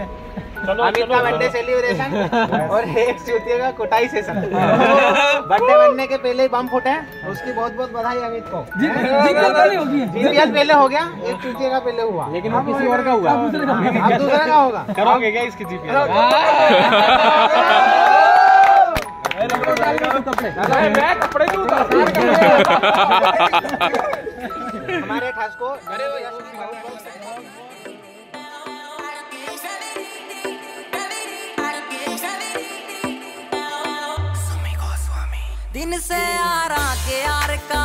अमित का birthday celebration और एक चूतिया का कुटाई सेशन बर्थडे बनने के पहले ही बम फूटे उसकी बहुत बहुत बधाई अमित को। जीपीएस पहले हो गया एक चूतिया का पहले हुआ। लेकिन वो किसी और का हुआ। अब दूसरे का होगा। करोगे क्या इसकी जीपीएस हमारे दिन से आरा के आर का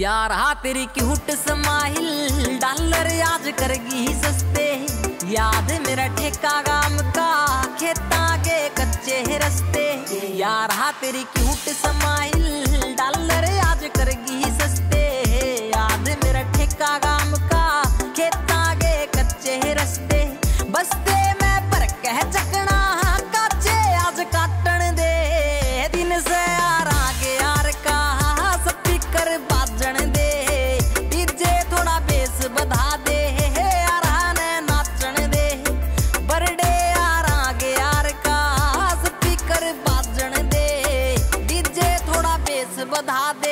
यार, हा तेरी की हुट समाहिल डॉलर याद करगी सस्ते। याद मेरा ठेका गाम का, खेता के कच्चे रस्ते। यार, हा तेरी की हुट समाहिल डॉलर याद करगी सस्ते। याद मेरा ठेका गाम का, खेता के कच्चे रस्ते। बस्ते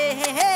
hey, hey, hey.